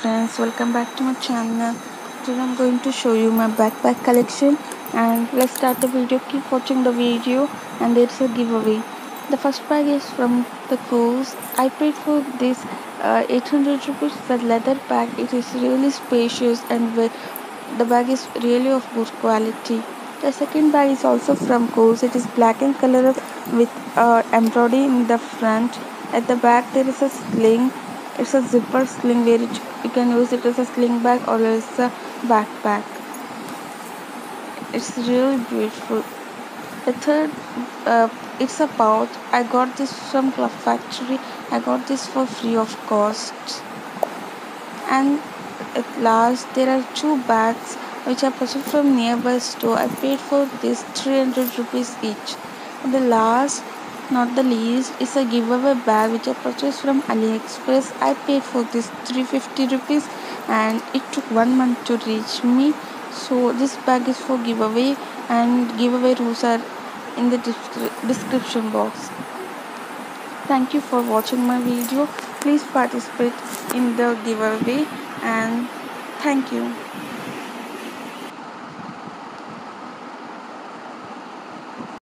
friends welcome back to my channel. Today i'm going to show you my backpack collection and let's start the video. Keep watching the video and there's a giveaway. The first bag is from the Kvoos. I paid for this uh, 800 rupees. The leather bag it is really spacious and the bag is really of good quality. The second bag is also from Kvoos. It is black in color with uh, embroidery in the front. At the back there is a sling it's a zipper sling where you can use it as a sling bag or as a backpack. It's really beautiful. The third uh, it's a pouch i got this from club factory. I got this for free of cost and at last there are two bags which i purchased from nearby store. I paid for this 300 rupees each. And the last not the least is a giveaway bag which I purchased from AliExpress. I paid for this 350 rupees and it took one month to reach me. So this bag is for giveaway and giveaway rules are in the description box. Thank you for watching my video. Please participate in the giveaway and thank you.